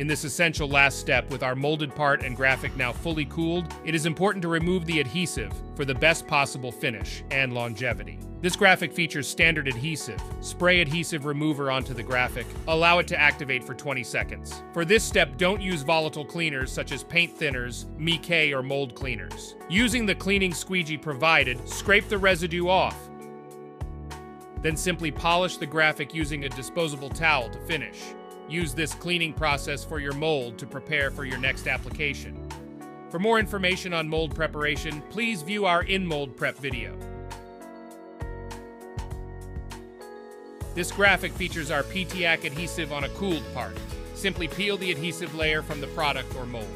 In this essential last step, with our molded part and graphic now fully cooled, it is important to remove the adhesive for the best possible finish and longevity. This graphic features standard adhesive. Spray adhesive remover onto the graphic. Allow it to activate for 20 seconds. For this step, don't use volatile cleaners such as paint thinners, MEK, or mold cleaners. Using the cleaning squeegee provided, scrape the residue off. Then simply polish the graphic using a disposable towel to finish. Use this cleaning process for your mold to prepare for your next application. For more information on mold preparation, please view our in-mold prep video. This graphic features our PTAC adhesive on a cooled part. Simply peel the adhesive layer from the product or mold.